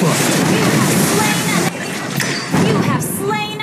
foot. You have slain, you have slain